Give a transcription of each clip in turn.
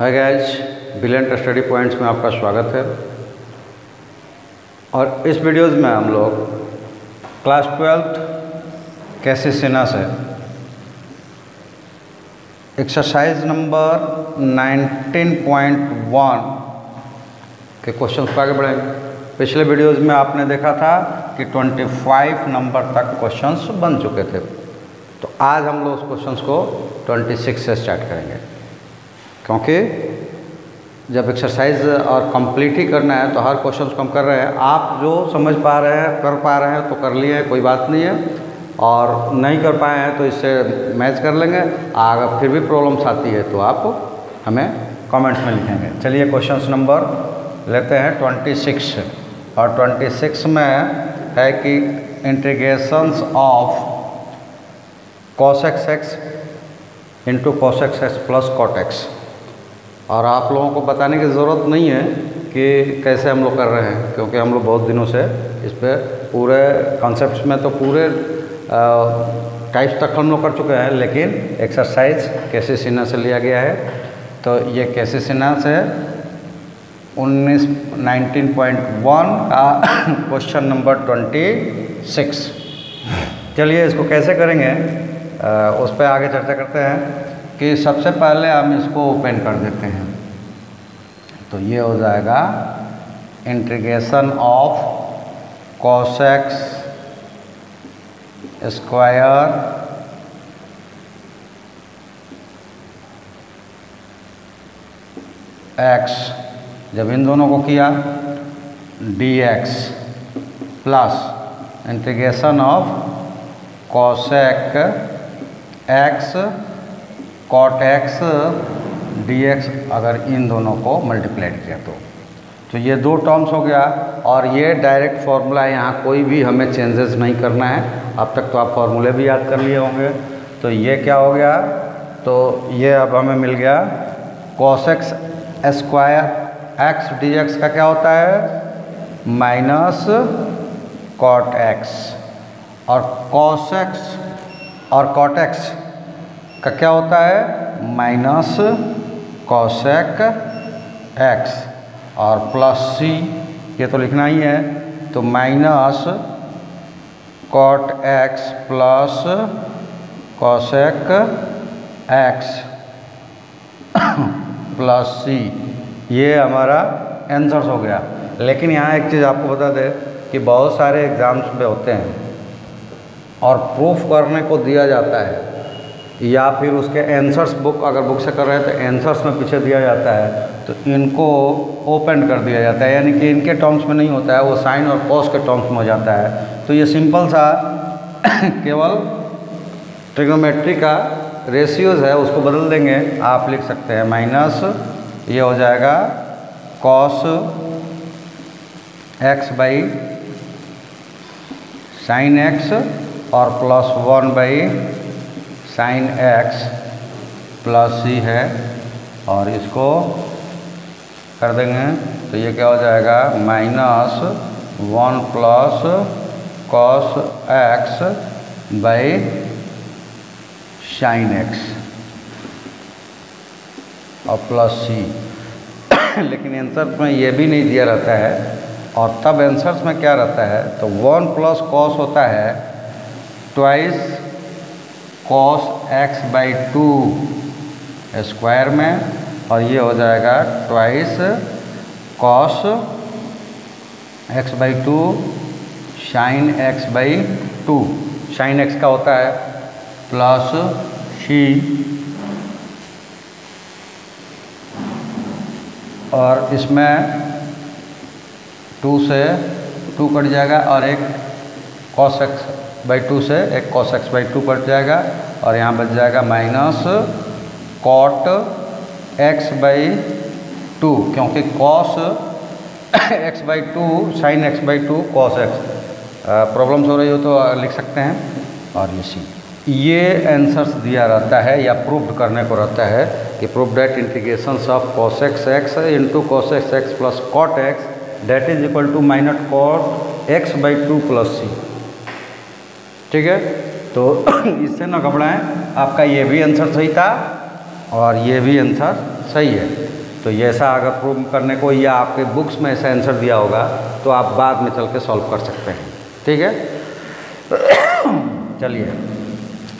Hi guys brilliant study points में आपका स्वागत है। और इस वीडियोस में हम लोग क्लास ट्वेल्थ कैसे सिन्हा से एक्सरसाइज नंबर 19.1 के क्वेश्चन को आगे बढ़ेंगे पिछले वीडियोस में आपने देखा था कि 25 नंबर तक क्वेश्चंस बन चुके थे। तो आज हम लोग उस क्वेश्चंस को 26 से स्टार्ट करेंगे। क्योंकि जब एक्सरसाइज और कंप्लीट ही करना है तो हर क्वेश्चन को हम कर रहे हैं। आप जो समझ पा रहे हैं, कर पा रहे हैं तो कर लिए, कोई बात नहीं है। और नहीं कर पाए हैं तो इससे मैच कर लेंगे। अगर फिर भी प्रॉब्लम्स आती है तो आप हमें कमेंट्स में लिखेंगे। चलिए क्वेश्चन नंबर लेते हैं ट्वेंटी सिक्स और ट्वेंटी सिक्स में है कि integrations of cos x into cos x plus cot x और आप लोगों को बताने की ज़रूरत नहीं है कि कैसे हम लोग कर रहे हैं क्योंकि हम लोग बहुत दिनों से इस पर पूरे कॉन्सेप्ट में तो पूरे टाइप्स तक हम लोग कर चुके हैं लेकिन एक्सरसाइज कैसे सीना से लिया गया है। तो ये कैसे सीना से 19 19.1 का क्वेश्चन नंबर 26 चलिए इसको कैसे करेंगे? आ, उस पर आगे चर्चा करते हैं। कि सबसे पहले हम इसको ओपन कर देते हैं। तो ये हो जाएगा integration of cosec square x जब इन दोनों को किया d x plus integration of cosec x cot x d x अगर इन दोनों को मल्टीप्लाई किया तो। तो ये दो टर्म्स हो गया और ये डायरेक्ट फार्मूला है यहाँ कोई भी हमें चेंजेस नहीं करना है। अब तक तो आप फार्मूले भी याद कर लिए होंगे। तो ये क्या हो गया? तो ये अब हमें मिल गया cos x square x d x का क्या होता है? माइनस कॉट एक्स और कॉस एक्स और कॉट एक्स का क्या होता है? माइनस कॉसेक एक्स और प्लस सी ये तो लिखना ही है। तो minus cot x plus cosec x plus C ये हमारा आंसर्स हो गया। लेकिन यहाँ एक चीज़ आपको बता दें कि बहुत सारे एग्ज़ाम्स में होते हैं और प्रूफ करने को दिया जाता है। या फिर उसके एंसर्स बुक अगर बुक से कर रहे हैं तो एंसर्स में पीछे दिया जाता है तो इनको ओपन कर दिया जाता है। यानी कि इनके टर्म्स में नहीं होता है, वो साइन और कॉस के टर्म्स में हो जाता है। तो ये सिंपल सा केवल ट्रिग्नोमेट्री का रेशियोज है, उसको बदल देंगे। आप लिख सकते हैं माइनस ये हो जाएगा cos x by sine x और plus one by sine x plus C है, और इसको कर देंगे तो ये क्या हो जाएगा? Minus one plus cos x by sine x और प्लस सी लेकिन आंसर में ये भी नहीं दिया रहता है, और तब आंसर्स में क्या रहता है? तो वन प्लस कॉस होता है twice cos x by two square में, और ये हो जाएगा twice cos x by two sine x by two sine x का होता है प्लस सी और इसमें टू से टू कट जाएगा और एक कॉस एक्स बाई टू से एक cos x by two cut जाएगा और यहाँ बच जाएगा minus cot x by two, क्योंकि cos x by two sine x by two cos x problems हो रही हो तो लिख सकते हैं। और ये सी, ये आंसर्स दिया रहता है या प्रूव्ड करने को रहता है कि prove that integration of cos x x into cos x x plus cot x that is equal to minus cot x by two plus C ठीक है? तो इससे ना घबराएँ आपका ये भी आंसर सही था और ये भी आंसर सही है। तो ऐसा अगर प्रूव करने को या आपके बुक्स में ऐसा आंसर दिया होगा तो आप बाद में चल के सॉल्व कर सकते हैं। ठीक है? चलिए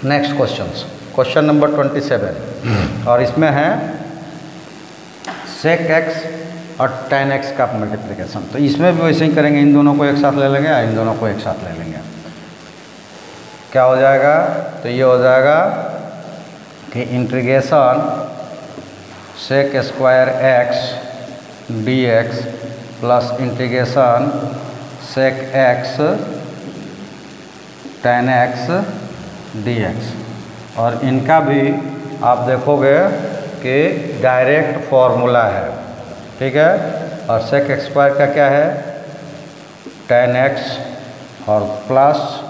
next question question number twenty seven और इसमें है सेक एक्स और टेन एक्स का मल्टीप्लिकेशन तो इसमें भी वैसे ही करेंगे इन दोनों को एक साथ ले लेंगे या इन दोनों को एक साथ ले लेंगे? क्या हो जाएगा? तो ये हो जाएगा कि integration sec square x d x plus integration sec x tan x d x और इनका भी आप देखोगे कि डायरेक्ट फॉर्मूला है, ठीक है? और सेक स्क्वायर का क्या है? टेन एक्स और plus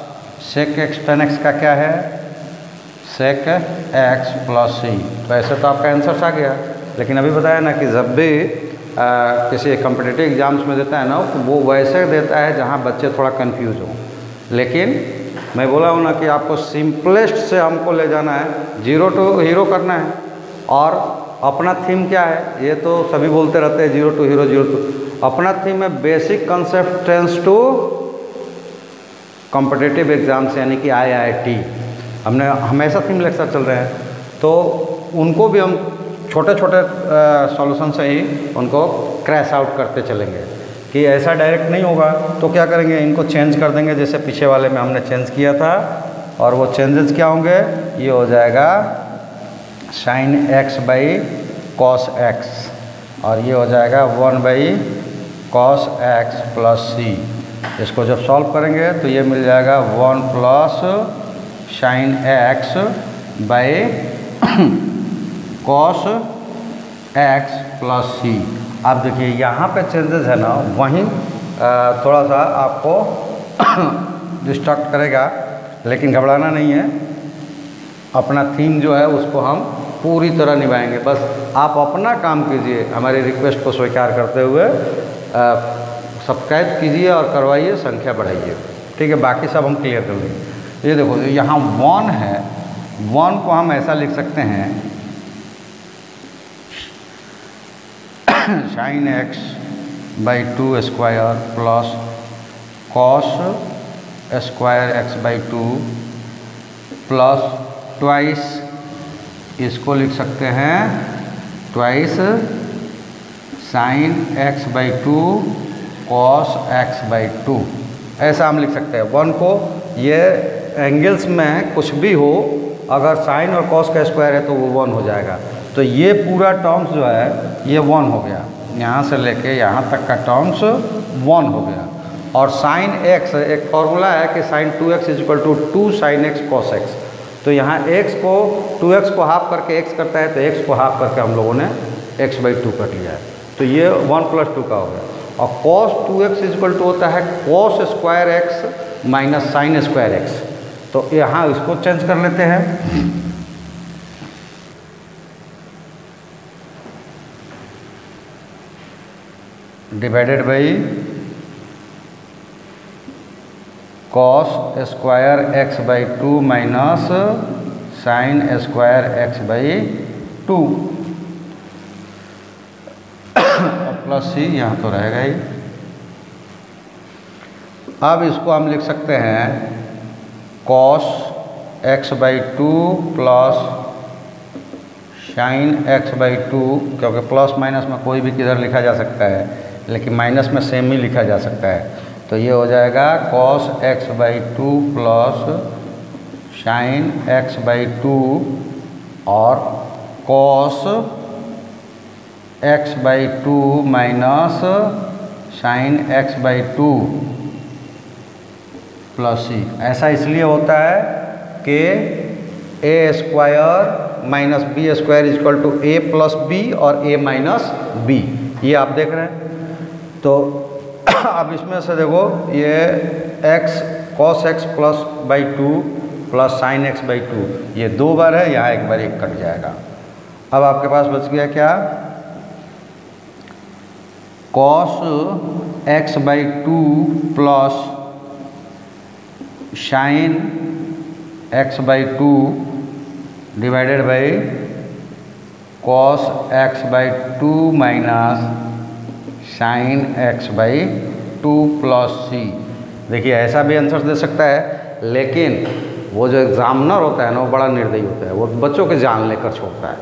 sec x tan x का क्या है? सेक एक्स प्लस सी तो ऐसे तो आपका आंसर आ गया। लेकिन अभी बताया ना कि जब भी आ, किसी कम्पिटिटिव एग्ज़ाम्स में देता है ना तो वो वैसे देता है जहाँ बच्चे थोड़ा कंफ्यूज हों। लेकिन मैं बोला हूँ ना कि आपको सिंपलेस्ट से हमको ले जाना है। ज़ीरो टू हीरो करना है। और अपना थीम क्या है? ये तो सभी बोलते रहते हैं zero to hero zero to अपना थीम है basic concept tense to competitive exams यानी कि आई आई टी हमने, हमेशा थीम लेक्चर चल रहे हैं। तो उनको भी हम छोटे छोटे सॉल्यूशन से ही उनको क्रैश आउट करते चलेंगे। कि ऐसा डायरेक्ट नहीं होगा तो क्या करेंगे? इनको चेंज कर देंगे, जैसे पीछे वाले में हमने चेंज किया था, और वो चेंजेस क्या होंगे? ये हो जाएगा sine x by cos x और ये हो जाएगा one by cos x plus C इसको जब सॉल्व करेंगे तो ये मिल जाएगा one plus sine x by cos x plus C. आप देखिए, यहाँ पे चेंजेस है ना, वहीं थोड़ा सा आपको डिस्ट्रक्ट करेगा, लेकिन घबराना नहीं है। अपना थीम जो है, उसको हम पूरी तरह निभाएँगे। बस आप अपना काम कीजिए, हमारी रिक्वेस्ट को स्वीकार करते हुए सब्सक्राइब कीजिए और करवाइए, संख्या बढ़ाइए। ठीक है, बाकी सब हम क्लियर कर लेंगे ये देखो, यहाँ वन है। वन को हम ऐसा लिख सकते हैं। Sine x by two square plus cos square x by two plus twice इसको लिख सकते हैं। Twice sine x by two cos x by two ऐसा हम लिख सकते हैं। वन को ये एंगल्स में कुछ भी हो, अगर साइन और कॉस का स्क्वायर है तो वो वन हो जाएगा। तो ये पूरा टर्म्स जो है, ये वन हो गया। यहाँ से लेके यहाँ तक का टर्म्स वन हो गया। और साइन एक्स एक फॉर्मूला है कि sine two x is equal to two sine x cos x तो यहाँ एक्स को टू एक्स को हाफ़ करके एक्स करता है तो एक्स को हाफ़ करके हम लोगों ने एक्स बाई टू कर लिया है। तो ये वन प्लस टू का हो गया। और cos two x is equal to होता है cos square x minus sine square x तो यहाँ इसको चेंज कर लेते हैं। Divided by cos square x by two minus sine square x by two plus C यहाँ तो रहेगा ही। अब इसको हम लिख सकते हैं cos x by two plus sine x by two क्योंकि प्लस माइनस में कोई भी किधर लिखा जा सकता है, लेकिन माइनस में सेम ही लिखा जा सकता है। तो ये हो जाएगा cos x by two plus sine x by two और cos x by two minus sine x by two plus C ऐसा इसलिए होता है कि A square minus B square is equal to A plus B और ए minus B ये आप देख रहे हैं। तो अब इसमें से देखो, ये x cos x plus by two plus sine x by two ये दो बार है, यहाँ एक बार एक कट जाएगा। अब आपके पास बच गया क्या? Cos x by two plus sine x by two divided by cos x by two minus sine x by two plus C देखिए, ऐसा भी आंसर दे सकता है, लेकिन वो जो एग्ज़ामिनर होता है ना, वो बड़ा निर्दयी होता है। वो बच्चों के जान लेकर छोड़ता है।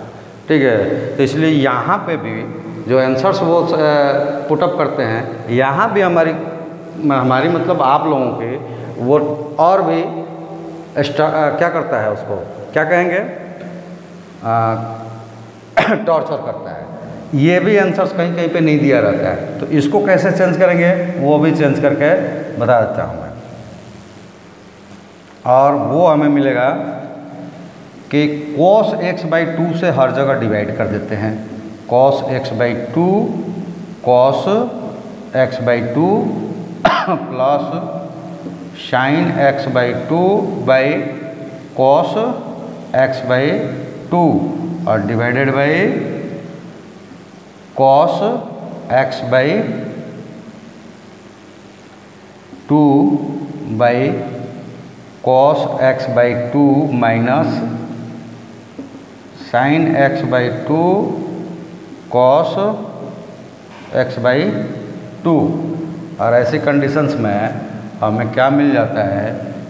ठीक है? तो इसलिए यहाँ पे भी जो आंसर्स वो पुटअप करते हैं, यहाँ भी हमारी हमारी मतलब आप लोगों के, वो और भी क्या करता है उसको? क्या कहेंगे? टॉर्चर करता है। ये भी आंसर्स कहीं कहीं पे नहीं दिया रहता है। तो इसको कैसे चेंज करेंगे? वो भी चेंज करके बता देता हूँ मैं। और वो हमें मिलेगा कि कोस एक्स बाई टू से हर जगह डिवाइड कर देते हैं। Cos x by two cos x by two plus sine x by two by cos x by two और divided by cos x by two by cos x by two minus sine x by two cos x by two और ऐसी conditions में हमें क्या मिल जाता है?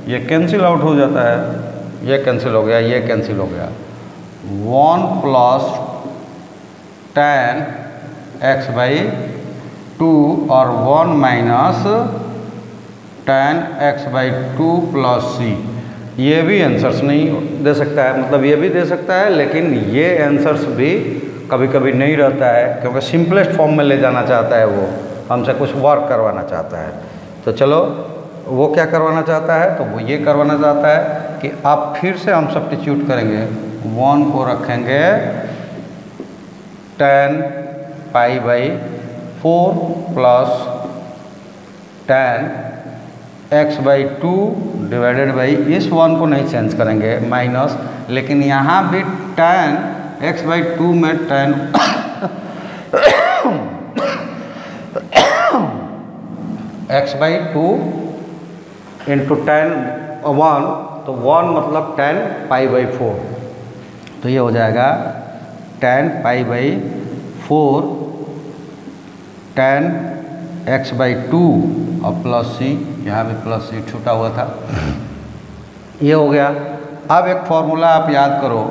ये cancel out हो जाता है। ये कैंसिल हो गया, ये कैंसिल हो गया। One plus tan x by two और one minus tan x by two plus C ये भी आंसर्स नहीं दे सकता है। मतलब ये भी दे सकता है, लेकिन ये आंसर्स भी कभी कभी नहीं रहता है, क्योंकि सिंपलेस्ट फॉर्म में ले जाना चाहता है वो। हमसे कुछ वर्क करवाना चाहता है। तो चलो, वो क्या करवाना चाहता है? तो वो ये करवाना चाहता है कि आप फिर से हम सब्टीट्यूट करेंगे। वन को रखेंगे tan pi by four plus tan x by two divided by इस वन को नहीं चेंज करेंगे माइनस लेकिन यहाँ भी टेन एक्स बाई टू में tan x by two into tan one तो वन मतलब टेन पाई बाई फोर तो ये हो जाएगा tan pi by four tan x by two और प्लस सी यहाँ भी प्लस सी छूटा हुआ था। ये हो गया। अब एक फॉर्मूला आप याद करो।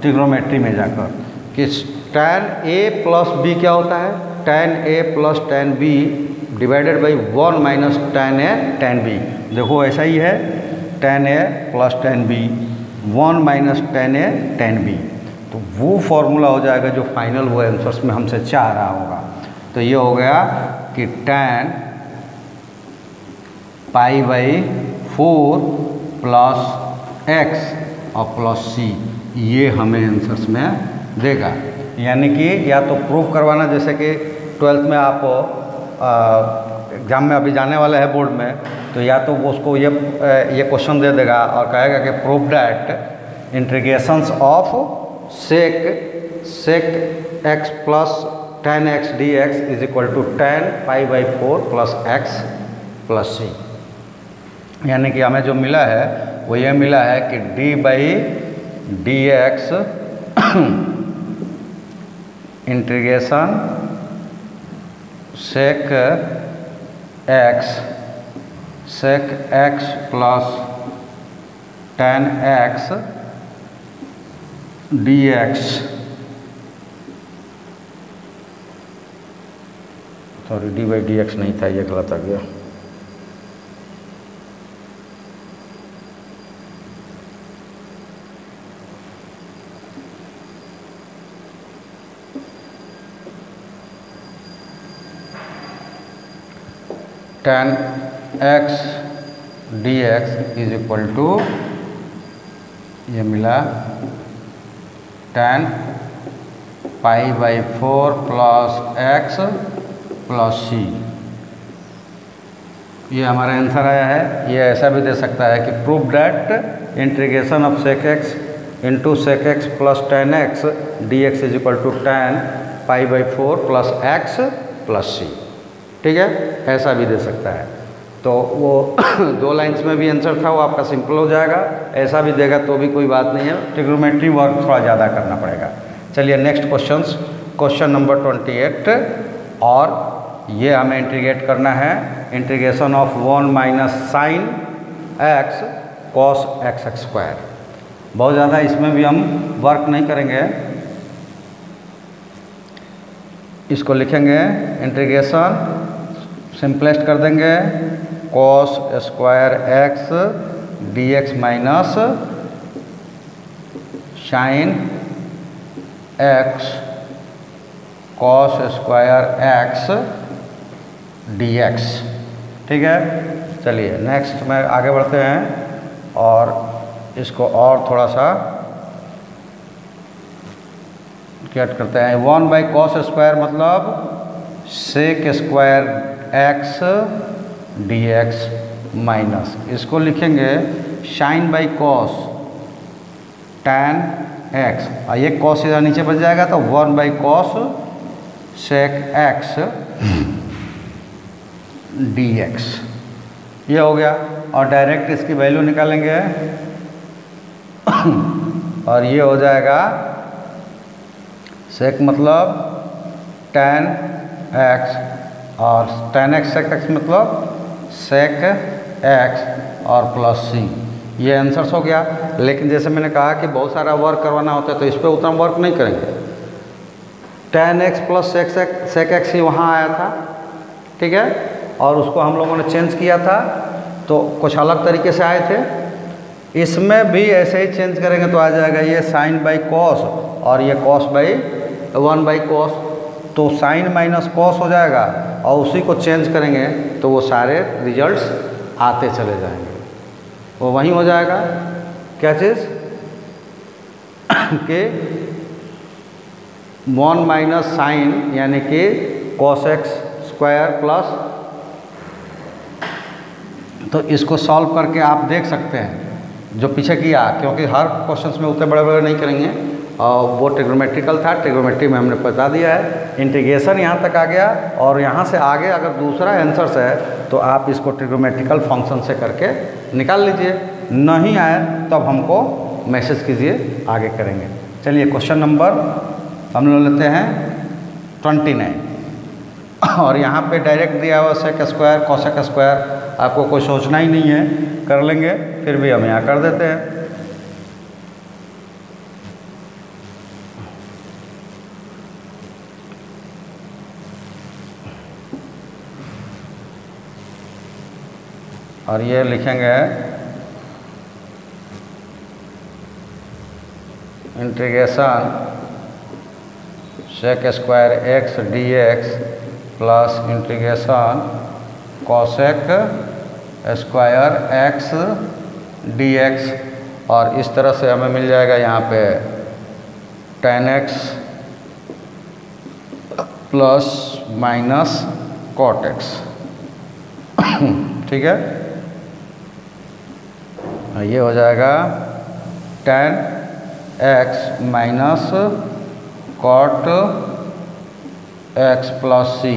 ट्रिग्नोमेट्री में जाकर, कि टेन ए प्लस बी क्या होता है? Tan A plus tan B divided by one minus tan A tan B देखो, ऐसा ही है। Tan A plus tan B one minus tan A tan B तो वो फॉर्मूला हो जाएगा जो फाइनल वो आंसर्स में हमसे चाह रहा होगा। तो ये हो गया कि tan pi by four plus x और प्लस सी ये हमें आंसर्स में देगा। यानी कि या तो प्रूफ करवाना, जैसे कि ट्वेल्थ में आप एग्ज़ाम में अभी जाने वाले हैं बोर्ड में तो या तो वो उसको ये ये क्वेश्चन दे देगा और कहेगा कि proof that integrations of sec sec x plus tan x d x is equal to tan five by four plus x plus c यानी कि हमें जो मिला है, वो ये मिला है कि d by d x integration sec x sec x plus tan x d x sorry d by d x नहीं था, ये गलत आ गया। X d x is equal to ये मिला tan pi by four plus x plus c ये हमारा आंसर आया है। ये ऐसा भी दे सकता है कि prove that integration of sec x into sec x plus tan x d x is equal to tan pi by four plus x plus c ठीक है? ऐसा भी दे सकता है। तो वो दो लाइंस में भी आंसर था, वो आपका सिंपल हो जाएगा। ऐसा भी देगा तो भी कोई बात नहीं है। ट्रिग्नोमेट्री वर्क थोड़ा ज़्यादा करना पड़ेगा। चलिए next question question number twenty eight और ये हमें इंटीग्रेट करना है। Integration of one minus sine x cos x square बहुत ज़्यादा इसमें भी हम वर्क नहीं करेंगे। इसको लिखेंगे इंटीग्रेशन सिंपलेस्ट कर देंगे। Cos square x d x minus sine x cos square x d x ठीक है? चलिए नेक्स्ट में आगे बढ़ते हैं और इसको और थोड़ा सा कैट करते हैं। वन बाई कॉस स्क्वायर मतलब sec square x d x minus इसको लिखेंगे sine by cos tan x और ये कॉस इधर नीचे बच जाएगा तो one by cos sec x d x ये हो गया। और डायरेक्ट इसकी वैल्यू निकालेंगे। और ये हो जाएगा। सेक मतलब टेन एक्स और टेन एक्स सेक एक्स मतलब सेक एक्स और प्लस सी ये आंसर्स हो गया। लेकिन जैसे मैंने कहा कि बहुत सारा वर्क करवाना होता है तो इस पर उतना वर्क नहीं करेंगे। Tan x plus sec x sec x ही वहाँ आया था, ठीक है? और उसको हम लोगों ने चेंज किया था तो कुछ अलग तरीके से आए थे। इसमें भी ऐसे ही चेंज करेंगे तो आ जाएगा ये साइन बाई कॉस और ये cos by one by cos तो साइन माइनस कॉस हो जाएगा और उसी को चेंज करेंगे तो वो सारे रिजल्ट्स आते चले जाएँगे। वो वहीं हो जाएगा। क्या चीज़? कि वन माइनस साइन यानी कि कॉस एक्स स्क्वायर प्लस तो इसको सॉल्व करके आप देख सकते हैं, जो पीछे किया, क्योंकि हर क्वेश्चन में उतने बड़े बड़े नहीं करेंगे। और वो ट्रिग्नोमेट्रिकल था ट्रिग्नोमेट्री में हमने बता दिया है। इंटीग्रेशन यहाँ तक आ गया और यहाँ से आगे अगर दूसरा आंसर्स है तो आप इसको ट्रिग्नोमेट्रिकल फ़ंक्शन से करके निकाल लीजिए। नहीं आए तब हमको मैसेज कीजिए, आगे करेंगे। चलिए क्वेश्चन नंबर हम लोग लेते हैं ट्वेंटी नाइन और यहाँ पे डायरेक्ट दिया हुआ सेक स्क्वायर कौशक स्क्वायर आपको कोई सोचना ही नहीं है। कर लेंगे, फिर भी हम यहाँ कर देते हैं। और ये लिखेंगे integration sec square x d x plus integration cosec square x d x और इस तरह से हमें मिल जाएगा यहाँ पे tan x plus minus cot x ठीक है? ये हो जाएगा tan x minus cot x plus c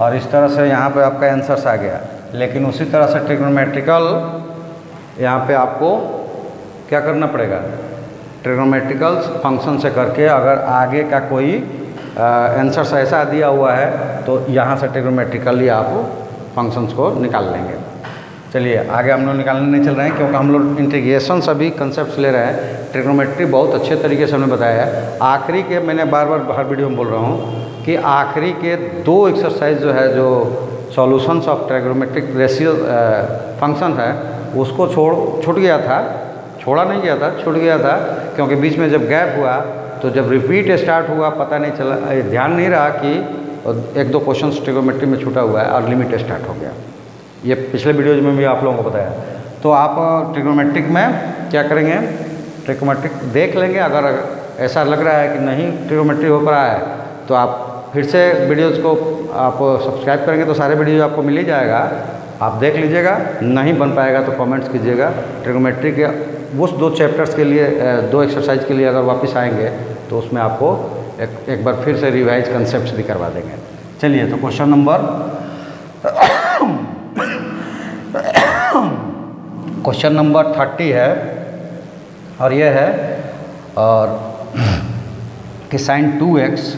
और इस तरह से यहाँ पे आपका आंसर्स आ गया। लेकिन उसी तरह से ट्रिग्नोमेट्रिकल यहाँ पे आपको क्या करना पड़ेगा? ट्रिग्नोमेट्रिकल फ़ंक्शन से करके अगर आगे का कोई आंसर्स ऐसा दिया हुआ है तो यहाँ से ट्रिग्नोमेट्रिकली आप फ़ंक्शंस को निकाल लेंगे। चलिए, आगे हम लोग निकालने नहीं चल रहे हैं, क्योंकि हम लोग इंटीग्रेशन सभी कंसेप्ट ले रहे हैं। ट्रिग्नोमेट्री बहुत अच्छे तरीके से हमने बताया है। आखिरी के, मैंने बार बार हर वीडियो में बोल रहा हूँ कि आखिरी के दो एक्सरसाइज जो है, जो solutions of trigonometric ratio function है, उसको छोड़, छूट गया था। छोड़ा नहीं गया था, छूट गया था, क्योंकि बीच में जब गैप हुआ तो जब रिपीट स्टार्ट हुआ, पता नहीं चला ध्यान नहीं रहा कि एक दो क्वेश्चन ट्रिग्नोमेट्री में छूटा हुआ है और लिमिट स्टार्ट हो गया। ये पिछले वीडियोज़ में भी आप लोगों को बताया। तो आप ट्रिग्नोमेट्रिक में क्या करेंगे? ट्रिग्नोमेट्रिक देख लेंगे। अगर ऐसा लग रहा है कि नहीं ट्रिग्नोमेट्री हो पा रहा है तो आप फिर से वीडियोज़ को आप सब्सक्राइब करेंगे तो सारे वीडियो आपको मिल ही जाएगा। आप देख लीजिएगा। नहीं बन पाएगा तो कमेंट्स कीजिएगा। ट्रिग्नोमेट्री के उस दो चैप्टर्स के लिए दो एक्सरसाइज के लिए अगर वापस आएँगे तो उसमें आपको एक, एक बार फिर से रिवाइज कंसेप्ट भी करवा देंगे। चलिए तो question number question number thirty है और यह है, और कि साइन टू एक्स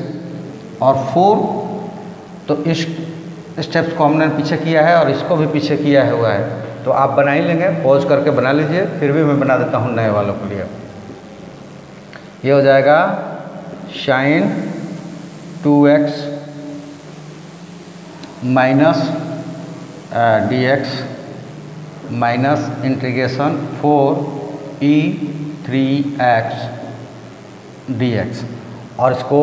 और फोर तो इस स्टेप्स को हमने पीछे किया है और इसको भी पीछे किया हुआ है। तो आप बना ही लेंगे पॉज करके बना लीजिए, फिर भी मैं बना देता हूँ नए वालों के लिए। ये हो जाएगा sine two x minus d x minus integration four e three x d x और इसको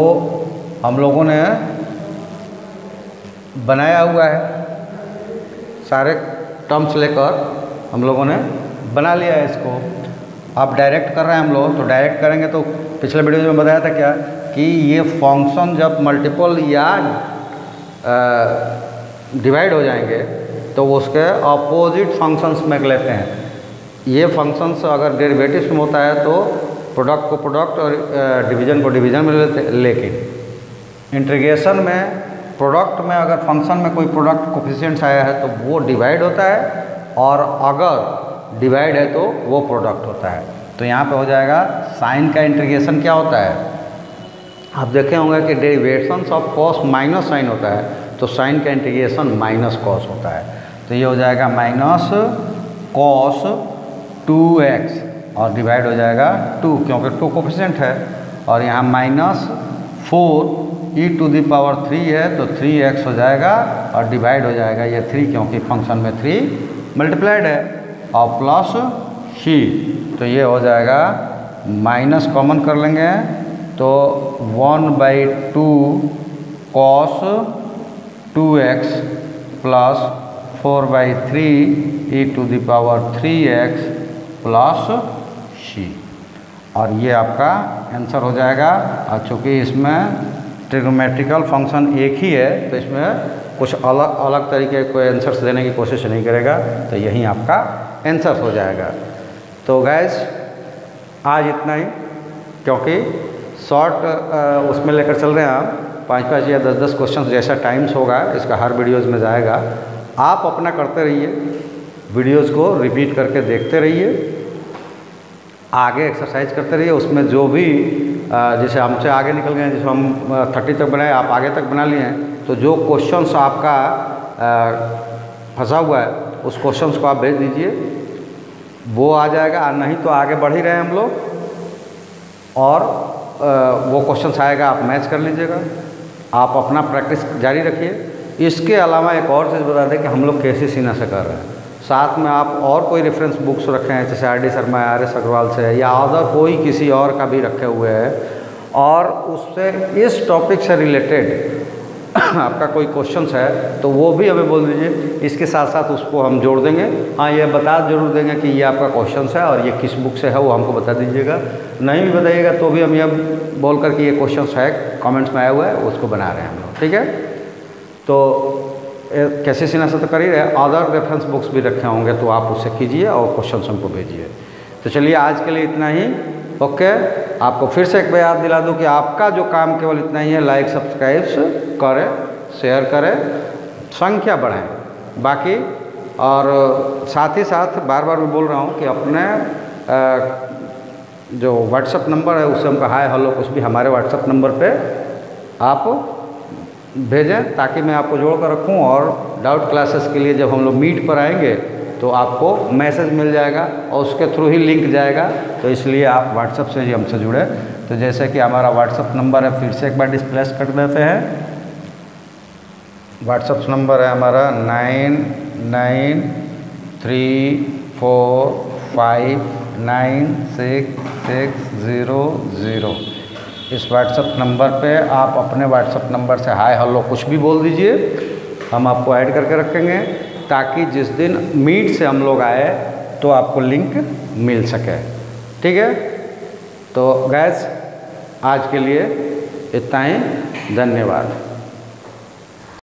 हम लोगों ने बनाया हुआ है। सारे टर्म्स लेकर हम लोगों ने बना लिया है इसको। आप डायरेक्ट कर रहे हैं हम लोग तो डायरेक्ट करेंगे तो पिछले वीडियो में बताया था क्या? कि ये फ़ंक्शन जब मल्टीपल या डिवाइड हो जाएँगे तो उसके अपोजिट फ़ंक्शंस में लेते हैं। ये फ़ंक्शंस अगर डेरिवेटिव्स में होता है तो प्रोडक्ट को प्रोडक्ट और डिवीज़न को डिवीज़न में लेते लेकिन इंटीग्रेशन में प्रोडक्ट में अगर फ़ंक्शन में कोई प्रोडक्ट कोफिशियंट्स आया है तो वो डिवाइड होता है और अगर डिवाइड है तो वो प्रोडक्ट होता है। तो यहाँ पे हो जाएगा साइन का इंटीग्रेशन क्या होता है? आप देखे होंगे कि derivations of cos minus sine होता है तो साइन का इंटीग्रेशन माइनस कॉस होता है। तो ये हो जाएगा माइनस कॉस टू एक्स और डिवाइड हो जाएगा टू, क्योंकि टू कोफिशेंट है। और यहाँ minus four e to the power three है तो थ्री एक्स हो जाएगा और डिवाइड हो जाएगा ये थ्री क्योंकि फ़ंक्शन में थ्री मल्टीप्लाइड है। और प्लस सी तो ये हो जाएगा माइनस कॉमन कर लेंगे। तो one by two cos two x plus four by three e to the power three x plus c और ये आपका आंसर हो जाएगा। और चूँकि इसमें ट्रिग्नोमेट्रिकल फ़ंक्शन एक ही है तो इसमें कुछ अलग अलग तरीके कोई आंसर्स देने की कोशिश नहीं करेगा तो यही आपका आंसर हो जाएगा। तो गैस आज इतना ही, क्योंकि शॉर्ट उसमें लेकर चल रहे हैं आप पाँच पाँच या दस दस क्वेश्चन जैसा टाइम्स होगा, इसका हर वीडियोज़ में जाएगा। आप अपना करते रहिए वीडियोज़ को रिपीट करके देखते रहिए, आगे एक्सरसाइज करते रहिए, उसमें जो भी जैसे हमसे आगे निकल गए, जैसे हम थर्टी तक बनाए, आप आगे तक बना लिए हैं तो जो क्वेश्चंस आपका फंसा हुआ है, उस क्वेश्चंस को आप भेज दीजिए, वो आ जाएगा नहीं तो आगे बढ़ ही रहे हैं हम लोग, और वो क्वेश्चंस आएगा, आप मैच कर लीजिएगा, आप अपना प्रैक्टिस जारी रखिए। इसके अलावा एक और चीज़ बता दें कि हम लोग कैसे सीना से कर रहे हैं। साथ में आप और कोई रेफरेंस बुक्स रखे हैं जैसे R D Sharma R S Agarwal से या अदर कोई किसी और का भी रखे हुए हैं। और उससे इस टॉपिक से रिलेटेड आपका कोई क्वेश्चन है तो वो भी हमें बोल दीजिए। इसके साथ साथ उसको हम जोड़ देंगे। हाँ ये बता ज़रूर देंगे कि ये आपका क्वेश्चन है और ये किस बुक से है, वो हमको बता दीजिएगा। नहीं भी बताइएगा तो भी हम ये बोल कर कि ये क्वेश्चन है कमेंट्स में आया हुआ है, उसको बना रहे हैं हम लोग। ठीक है? तो कैसे सीना से तो कर ही? रहे अदर रेफरेंस बुक्स भी रखे होंगे तो आप उससे कीजिए और क्वेश्चन हमको भेजिए। तो चलिए, आज के लिए इतना ही। ओके? आपको फिर से एक बार याद दिला दूँ कि आपका जो काम केवल इतना ही है लाइक सब्सक्राइब करें शेयर करें, संख्या बढ़ाएँ। बाकी, और साथ ही साथ बार बार मैं बोल रहा हूँ कि अपने जो व्हाट्सअप नंबर है, उससे हमको हाय हेलो कुछ भी हमारे व्हाट्सअप नंबर पे आप भेजें ताकि मैं आपको जोड़ कर रखूँ और डाउट क्लासेस के लिए जब हम लोग मीट पर आएँगे तो आपको मैसेज मिल जाएगा और उसके थ्रू ही लिंक जाएगा। तो इसलिए आप व्हाट्सअप से ही हमसे जुड़े। तो जैसे कि हमारा व्हाट्सअप नंबर है, फिर से एक बार डिस्प्लेस कर देते हैं। व्हाट्सअप नंबर है हमारा nine nine three four five nine six six zero zero इस व्हाट्सअप नंबर पे आप अपने व्हाट्सअप नंबर से हाय, हेलो, कुछ भी बोल दीजिए। हम आपको ऐड करके रखेंगे ताकि जिस दिन मीट से हम लोग आए तो आपको लिंक मिल सके। ठीक है? तो गैस आज के लिए इतना ही। धन्यवाद।